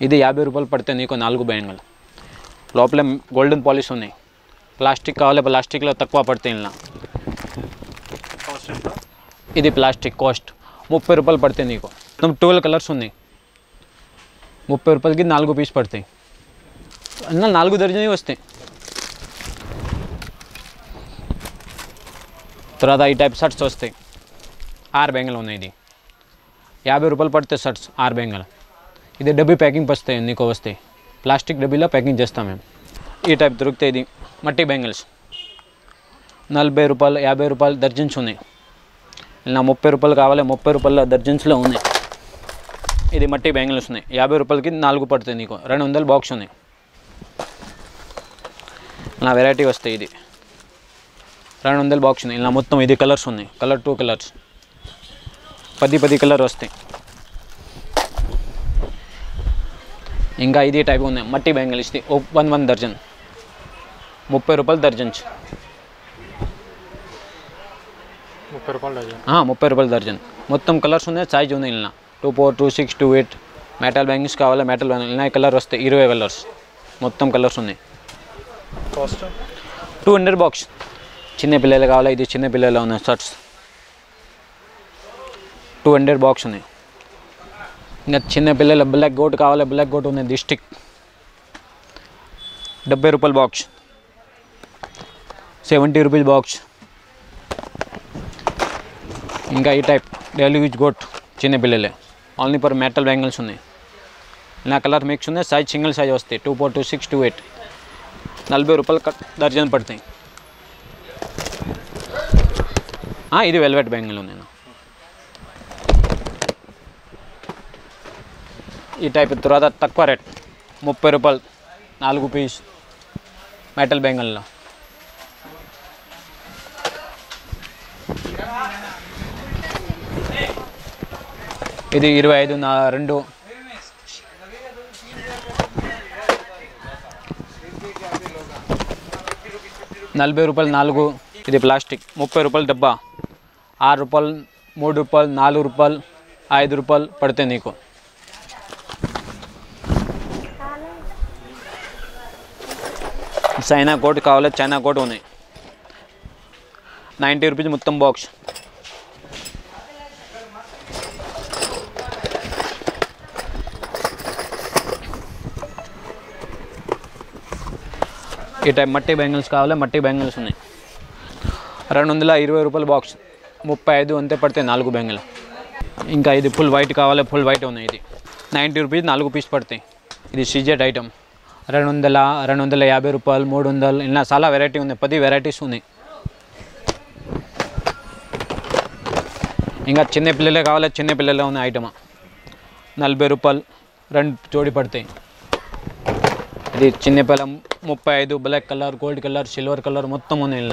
ఇది యాభై రూపాయలు పడితే నీకు నాలుగు బ్యాంగిల్ లోపల గోల్డెన్ పాలిష్ ఉన్నాయి ప్లాస్టిక్ కావాలి ప్లాస్టిక్లో తక్కువ పడతాయి ఇలా కాస్ట్ ఎంత ఇది ప్లాస్టిక్ కాస్ట్ ముప్పై రూపాయలు పడతాయి నీకు మొత్తం ట్వెల్వ్ కలర్స్ ఉన్నాయి ముప్పై రూపాయలకి నాలుగు పీస్ పడతాయి అన్న నాలుగు దర్జనీ వస్తాయి తర్వాత ఈ టైప్ షర్ట్స్ వస్తాయి ఆరు బెంగల్ ఉన్నాయి ఇది యాభై రూపాయలు పడితే షర్ట్స్ ఆరు బెంగల్ ఇది డబ్బీ ప్యాకింగ్ వస్తాయి నీకు వస్తాయి. ప్లాస్టిక్ డబ్బీలో ప్యాకింగ్ చేస్తాం మేము. ఈ టైప్ దొరుకుతాయి ఇది. మట్టి బెంగల్స్ నలభై రూపాయలు యాభై రూపాయలు దర్జన్స్ ఉన్నాయి. ఇలా ముప్పై రూపాయలు కావాలి ముప్పై రూపాయల దర్జన్స్లో ఉన్నాయి. ఇది మట్టి బ్యాంగిల్స్ ఉన్నాయి. యాభై రూపాయలకి నాలుగు పడుతుంది నీకు. రెండు వందల బాక్స్ ఉన్నాయి. నా వెరైటీ వస్తాయి ఇది. రెండు వందల బాక్స్ ఉన్నాయి. ఇలా మొత్తం ఇది కలర్స్ ఉన్నాయి. కలర్ టూ కలర్స్ పది పది కలర్ వస్తాయి. ఇంకా ఇది టైప్ ఉన్నాయి మట్టి బ్యాంగిల్స్ ఇది వన్ వన్ దర్జన్ ముప్పై రూపాయలు దర్జన్స్ ముప్పై రూపాయలు డజన్ ఆ, ముప్పై రూపాయలు దర్జన్ మొత్తం కలర్స్ ఉన్నాయి సైజ్ ఉంది ఇలా two four two six two eight metal bangles కావాలి మెటల్ ఇలా కలర్ వస్తాయి ఇరవై కలర్స్ మొత్తం కలర్స్ ఉన్నాయి కాస్ట్ టూ హండ్రెడ్ బాక్స్ చిన్న పిల్లలు కావాలి ఇది చిన్న పిల్లలు ఉన్నాయి షర్ట్స్ టూ హండ్రెడ్ బాక్స్ ఉన్నాయి ఇంకా చిన్న పిల్లల బ్లాక్ గోట్ కావాలి బ్లాక్ గోట్ ఉంది డిస్టిక్ డెబ్బై రూపాయల బాక్స్ సెవెంటీ రూపీస్ బాక్స్ ఇంకా ఈ టైప్ డైలీ యూజ్ గోట్ చిన్న పిల్లలే ఓన్లీ ఫర్ మెటల్ బ్యాంగిల్స్ ఉన్నాయి నా కలర్ మిక్స్ ఉన్నాయి సైజ్ సింగిల్ సైజ్ వస్తాయి two four two six two eight నలభై రూపాయలు కట్ దర్జన్ పడతాయి ఆ, ఇది వెల్వెట్ బ్యాంగిల్ ఉంది ఈ టైప్ తర్వాత తక్కువ రేట్ ముప్పై రూపాయలు నాలుగు పీస్ మెటల్ బెంగల్లో ఇది ఇరవై ఐదు నా రెండు. నలభై రూపాయలు నాలుగు. ఇది ప్లాస్టిక్ ముప్పై రూపాయలు డబ్బా. ఆరు రూపాయలు మూడు రూపాయలు నాలుగు రూపాయలు ఐదు రూపాయలు పడితే నీకు. చైనా కోట్ కావాలి చైనా కోట్ ఉన్నాయి నైంటీ రూపీస్ మొత్తం బాక్స్ ఈ టైప్ మట్టి బ్యాంగిల్స్ కావాలి మట్టి బ్యాంగిల్స్ ఉన్నాయి. రెండు వందల ఇరవై రూపాయల బాక్స్ ముప్పై ఐదు అంతే పడితే నాలుగు బ్యాంగిల్ ఇంకా ఇది ఫుల్ వైట్ కావాలి ఫుల్ వైట్ ఉన్నాయి ఇది. నైంటీ రూపీస్ నాలుగు పీస్ పడతాయి. ఇది సిజెట్ ఐటమ్ రెండు వందల రెండు వందల యాభై రూపాయలు మూడు వందలు ఇలా చాలా వెరైటీ ఉన్నాయి పది వెరైటీస్ ఉన్నాయి ఇంకా చిన్న పిల్లలే కావాలి చిన్న పిల్లలే ఉన్నాయి ఐటమ్ నలభై రూపాయలు రెండు జోడి పడతాయి ఇది చిన్న పిల్ల ముప్పై ఐదు black colour gold colour silver colour మొత్తం ఉన్నాయి ఇలా